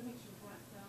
to make sure we're at the